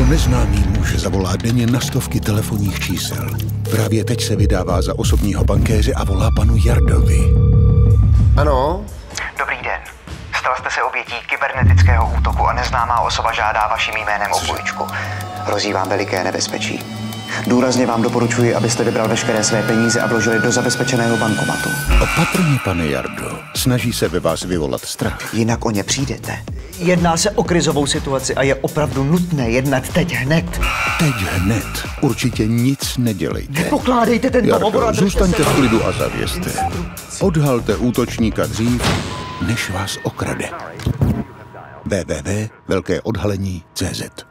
Tento neznámý muž zavolá denně na stovky telefonních čísel. Právě teď se vydává za osobního bankéře a volá panu Jardovi. Ano, Dobrý den. Stala jste se obětí kybernetického útoku a neznámá osoba žádá vaším jménem o půjčku. Hrozí vám veliké nebezpečí. Důrazně vám doporučuji, abyste vybral veškeré své peníze a vložili do zabezpečeného bankomatu. Opatrně, pane Jardo. Snaží se ve vás vyvolat strach. Jinak o ně přijdete. Jedná se o krizovou situaci a je opravdu nutné jednat teď hned. Teď hned určitě nic nedělejte. Nepokládejte Jardo, držte zůstaňte se- v klidu a zavěste. Odhalte útočníka dřív, než vás okrade. www.velkéodhalení.cz